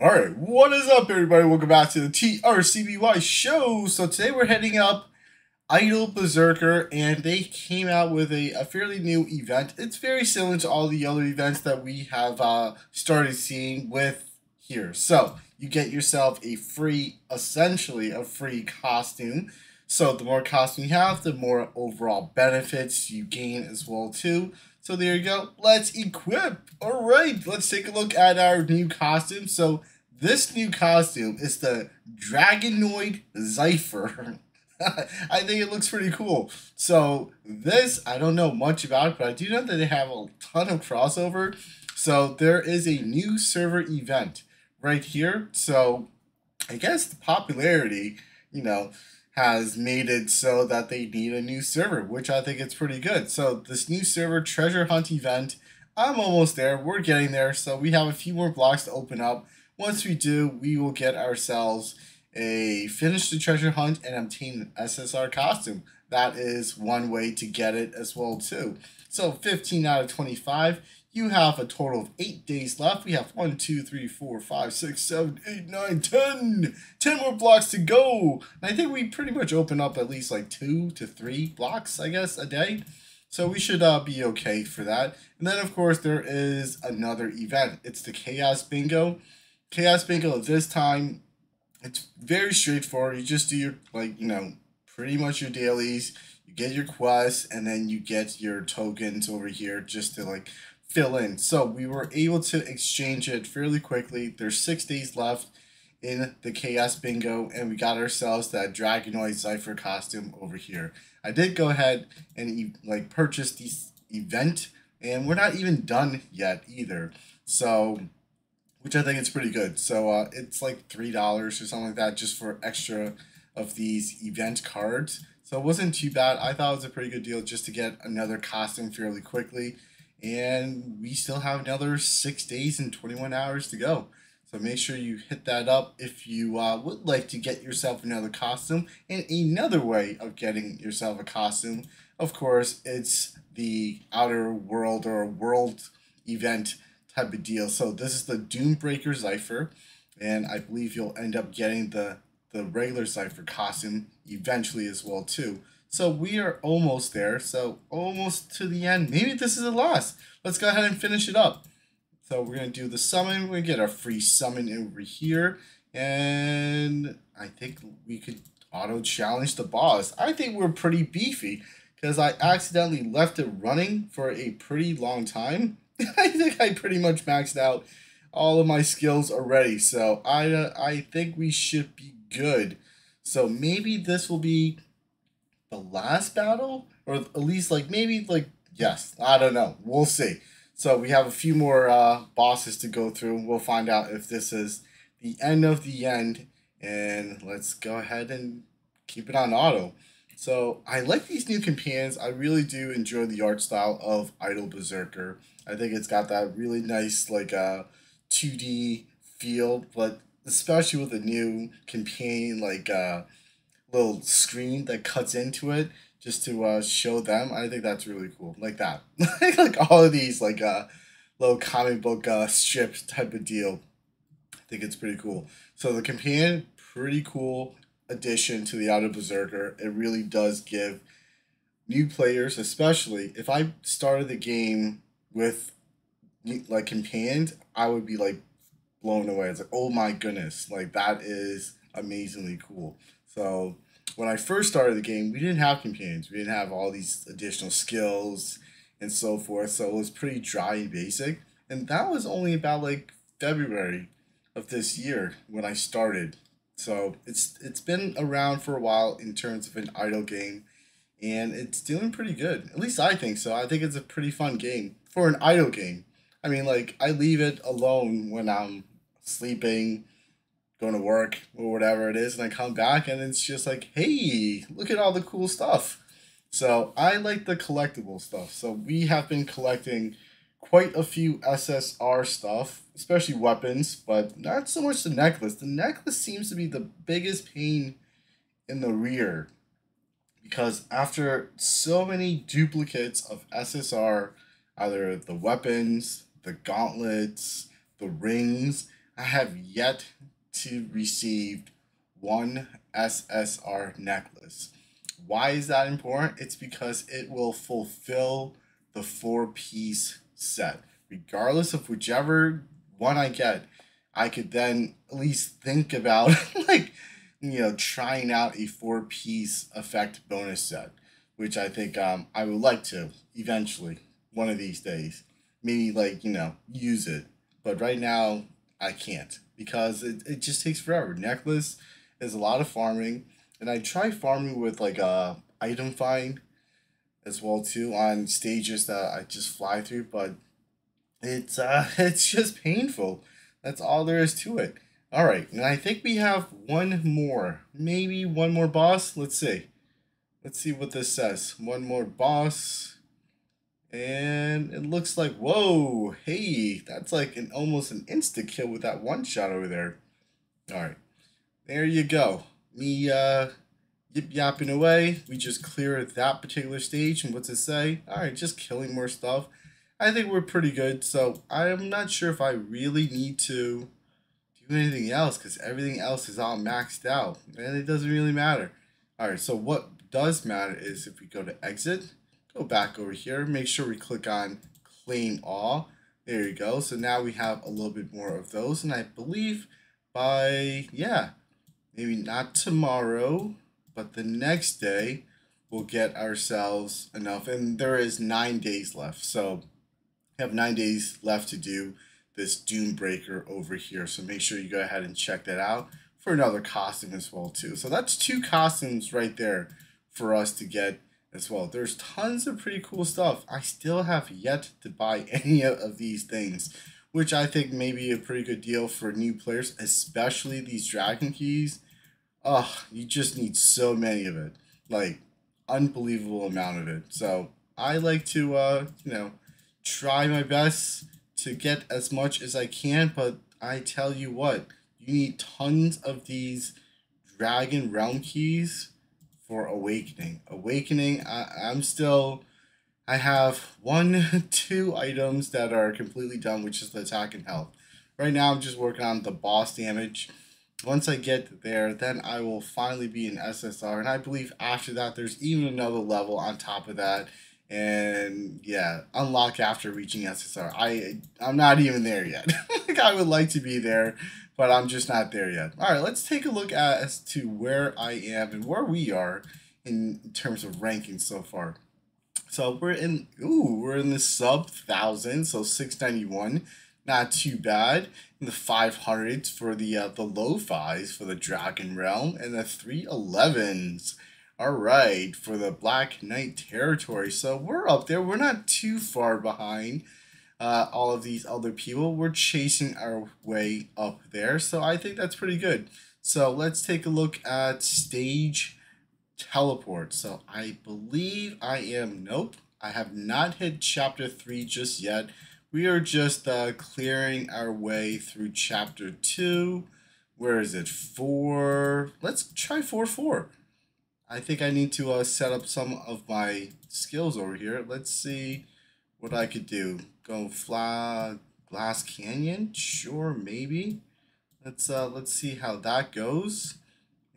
Alright, what is up everybody? Welcome back to the TRCBY show. So today we're heading up Idle Berserker and they came out with a, a fairly new event. It's very similar to all the other events that we have uh, started seeing with here. So you get yourself a free, essentially a free costume. So the more costume you have, the more overall benefits you gain as well too. So there you go. Let's equip. All right, let's take a look at our new costume. So this new costume is the Dragonoid Zephyr. I think it looks pretty cool. So this, I don't know much about, but I do know that they have a ton of crossover. So there is a new server event right here. So I guess the popularity, you know, has made it so that they need a new server, which I think it's pretty good. So this new server treasure hunt event, I'm almost there. We're getting there. So we have a few more blocks to open up. Once we do, we will get ourselves a finish the treasure hunt and obtain an SSR costume. That is one way to get it as well too. So 15 out of 25 you have a total of eight days left. We have one, two, three, four, five, six, seven, eight, nine, ten. Ten more blocks to go. And I think we pretty much open up at least like two to three blocks, I guess, a day. So we should uh, be okay for that. And then, of course, there is another event. It's the Chaos Bingo. Chaos Bingo this time, it's very straightforward. You just do your, like, you know, pretty much your dailies. You get your quests, and then you get your tokens over here just to, like, fill in. So we were able to exchange it fairly quickly. There's six days left in the Chaos Bingo, and we got ourselves that Dragonoid Zephyr costume over here. I did go ahead and like purchase this event, and we're not even done yet either. So, which I think is pretty good. So uh, it's like three dollars or something like that just for extra of these event cards. So it wasn't too bad. I thought it was a pretty good deal just to get another costume fairly quickly and we still have another six days and 21 hours to go. So make sure you hit that up if you uh, would like to get yourself another costume. And another way of getting yourself a costume, of course, it's the Outer World or World event type of deal. So this is the Doombreaker Zephyr, and I believe you'll end up getting the the regular Zephyr costume eventually as well too. So we are almost there. So almost to the end. Maybe this is the last. Let's go ahead and finish it up. So we're going to do the summon. We're going to get our free summon over here. And I think we could auto challenge the boss. I think we're pretty beefy because I accidentally left it running for a pretty long time. I think I pretty much maxed out all of my skills already. So I, uh, I think we should be good. So maybe this will be the last battle, or at least like maybe like yes, I don't know. We'll see. So we have a few more uh, bosses to go through. We'll find out if this is the end of the end, and let's go ahead and keep it on auto. So I like these new companions. I really do enjoy the art style of Idle Berserker. I think it's got that really nice like uh 2D feel, but especially with the new companion like uh little screen that cuts into it just to uh, show them. I think that's really cool. Like that. like all of these like uh little comic book uh strip type of deal. I think it's pretty cool. So the companion, pretty cool addition to the Outer Berserker. It really does give new players, especially if I started the game with like companions, I would be like blown away. It's like, oh my goodness, like that is amazingly cool. So when I first started the game, we didn't have companions. We didn't have all these additional skills and so forth. So it was pretty dry and basic. And that was only about like February of this year when I started. So it's it's been around for a while in terms of an idle game, and it's doing pretty good. At least I think so. I think it's a pretty fun game for an idle game. I mean, like I leave it alone when I'm sleeping going to work or whatever it is, and I come back and it's just like, hey, look at all the cool stuff. So I like the collectible stuff. So we have been collecting quite a few SSR stuff, especially weapons, but not so much the necklace. The necklace seems to be the biggest pain in the rear because after so many duplicates of SSR, either the weapons, the gauntlets, the rings, I have yet to receive one SSR necklace. Why is that important? It's because it will fulfill the four piece set. Regardless of whichever one I get, I could then at least think about like you know trying out a four piece effect bonus set, which I think um I would like to eventually one of these days. Maybe like you know use it, but right now I can't because it, it just takes forever. Necklace is a lot of farming, and I try farming with like a item find as well too on stages that I just fly through, but it's uh it's just painful. That's all there is to it. All right, and I think we have one more, maybe one more boss. Let's see. Let's see what this says. One more boss. And it looks like, whoa, hey, that's like an almost an insta kill with that one shot over there. All right, there you go. Me uh, yip yapping away. We just clear that particular stage. And what's it say? All right, just killing more stuff. I think we're pretty good. So I'm not sure if I really need to do anything else because everything else is all maxed out and it doesn't really matter. All right, so what does matter is if we go to exit go back over here, make sure we click on claim all. There you go. So now we have a little bit more of those. And I believe by, yeah, maybe not tomorrow, but the next day, we'll get ourselves enough. And there is nine days left. So we have nine days left to do this Doom Breaker over here. So make sure you go ahead and check that out for another costume as well too. So that's two costumes right there for us to get as well. There's tons of pretty cool stuff. I still have yet to buy any of these things, which I think may be a pretty good deal for new players, especially these dragon keys. Oh, you just need so many of it. Like, unbelievable amount of it. So I like to, uh, you know, try my best to get as much as I can, but I tell you what, you need tons of these dragon realm keys for Awakening. Awakening, I, I'm still. I have one, two items that are completely done, which is the attack and health. Right now, I'm just working on the boss damage. Once I get there, then I will finally be an SSR. And I believe after that, there's even another level on top of that. And yeah, unlock after reaching SSR. I, I'm not even there yet. I would like to be there, but I'm just not there yet. All right, let's take a look at as to where I am and where we are in terms of ranking so far. So we're in, ooh, we're in the sub thousand, so 691, not too bad. In the 500s for the uh, the low fives for the Dragon Realm, and the 311s. All right, for the Black Knight territory. So we're up there. We're not too far behind uh, all of these other people. We're chasing our way up there. So I think that's pretty good. So let's take a look at stage teleport. So I believe I am, nope, I have not hit chapter 3 just yet. We are just uh, clearing our way through chapter 2. Where is it? 4. Let's try 4 4. I think I need to uh, set up some of my skills over here. Let's see what I could do. Go fly Glass Cannon? Sure, maybe. Let's uh let's see how that goes.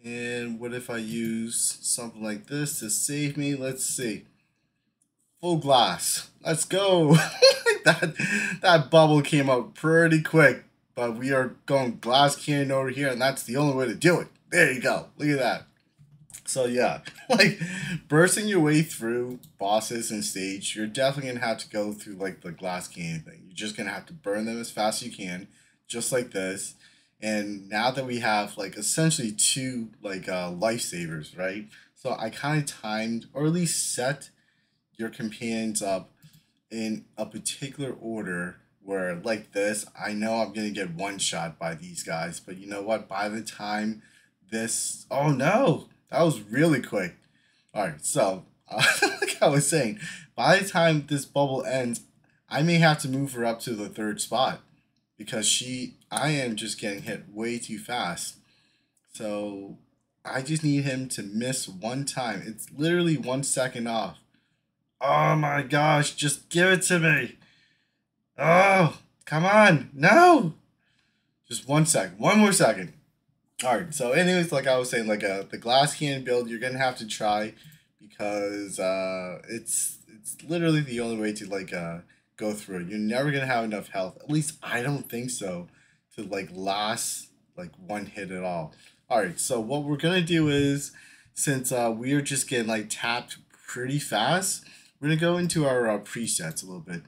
And what if I use something like this to save me? Let's see. Full glass. Let's go. that that bubble came up pretty quick. But we are going glass cannon over here, and that's the only way to do it. There you go. Look at that. So yeah, like bursting your way through bosses and stage, you're definitely gonna have to go through like the glass cannon thing. You're just gonna have to burn them as fast as you can, just like this. And now that we have like essentially two like uh, lifesavers, right? So I kind of timed or at least set your companions up in a particular order where like this, I know I'm gonna get one shot by these guys, but you know what? By the time this, oh no, that was really quick. All right, so uh, like I was saying, by the time this bubble ends, I may have to move her up to the third spot because she, I am just getting hit way too fast. So I just need him to miss one time. It's literally one second off. Oh my gosh, just give it to me. Oh, come on. No. Just one second. One more second. All right. So, anyways, like I was saying, like uh, the glass cannon build, you're gonna have to try because uh, it's it's literally the only way to like uh, go through it. You're never gonna have enough health. At least I don't think so to like last like one hit at all. All right. So what we're gonna do is since uh, we are just getting like tapped pretty fast, we're gonna go into our uh, presets a little bit.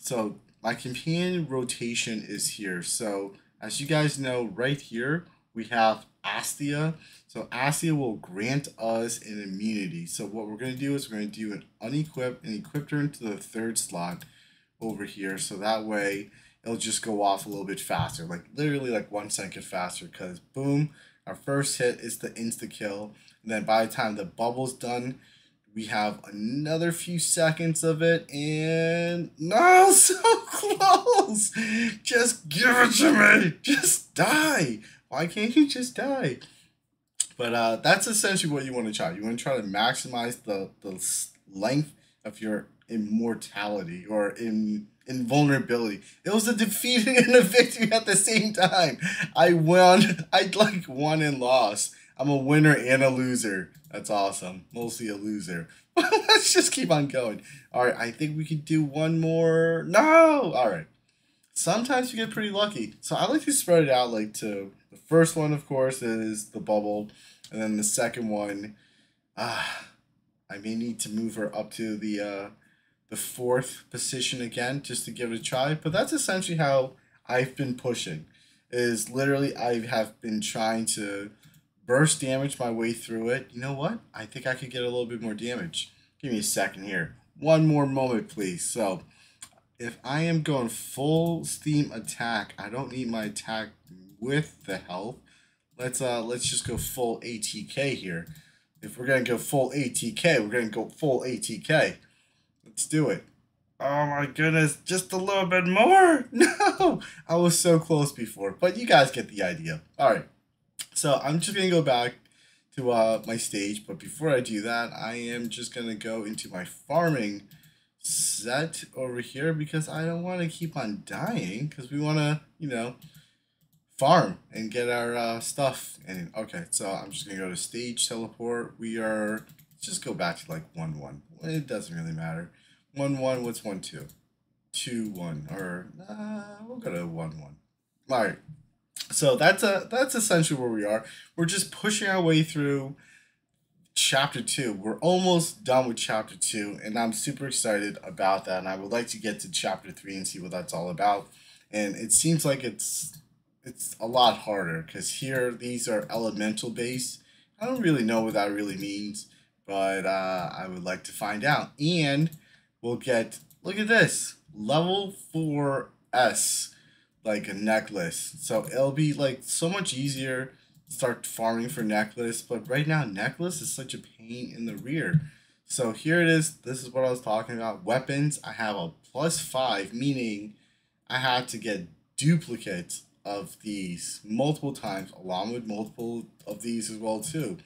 So my companion rotation is here. So as you guys know, right here, we have Astia. So Astia will grant us an immunity. So what we're going to do is we're going to do an unequip and equip her into the third slot over here. So that way it'll just go off a little bit faster, like literally like one second faster because boom, our first hit is the insta kill. And then by the time the bubble's done, we have another few seconds of it, and no, so close. Just give it to me. Just die. Why can't you just die? But uh, that's essentially what you want to try. You want to try to maximize the the length of your immortality or in invulnerability. It was a defeat and a victory at the same time. I won. I like won and lost. I'm a winner and a loser. That's awesome. Mostly a loser. Let's just keep on going. All right, I think we could do one more. No! All right. Sometimes you get pretty lucky. So I like to spread it out like to the first one, of course, is the bubble. And then the second one, ah, I may need to move her up to the uh, the fourth position again just to give it a try. But that's essentially how I've been pushing. Is literally I have been trying to burst damage my way through it. You know what? I think I could get a little bit more damage. Give me a second here. One more moment, please. So, if I am going full steam attack, I don't need my attack with the health. Let's uh let's just go full ATK here. If we're gonna go full ATK, we're gonna go full ATK. Let's do it. Oh my goodness, just a little bit more? No! I was so close before, but you guys get the idea. Alright. So I'm just gonna go back to uh, my stage, but before I do that, I am just gonna go into my farming set over here because I don't want to keep on dying because we want to, you know, farm and get our uh, stuff. And okay, so I'm just gonna go to stage teleport. We are just go back to like one one. It doesn't really matter. One one. What's one two? Two one or uh, we'll go to one one. All right. So that's a that's essentially where we are. We're just pushing our way through chapter two. We're almost done with chapter two, and I'm super excited about that. And I would like to get to chapter three and see what that's all about. And it seems like it's it's a lot harder because here these are elemental based. I don't really know what that really means, but uh, I would like to find out. And we'll get look at this level four S like a necklace. So it'll be like so much easier start farming for necklace. But right now, necklace is such a pain in the rear. So here it is. This is what I was talking about. Weapons, I have a plus five, meaning I had to get duplicates of these multiple times, along with multiple of these as well too,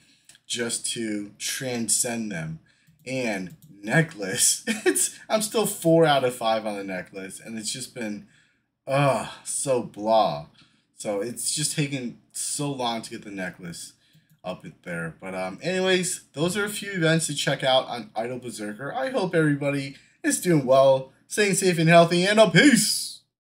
just to transcend them. And necklace, it's I'm still four out of five on the necklace, and it's just been Ugh, so blah. So it's just taking so long to get the necklace up there. But um, anyways, those are a few events to check out on Idle Berserker. I hope everybody is doing well, staying safe and healthy, and a peace.